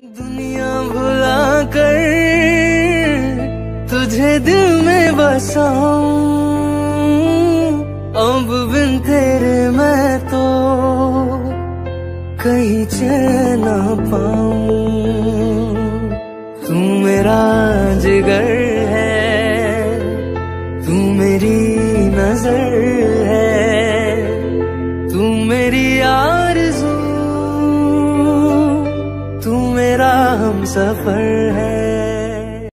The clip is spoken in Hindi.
दुनिया भुला कर तुझे दिल में बसाऊं। अब बिन तेरे मैं तो कहीं चैन पाऊँ। तू मेरा जिगर है, तू मेरी नज़र है, तू मेरी आरज़ू तू मेरा हम सफ़र है।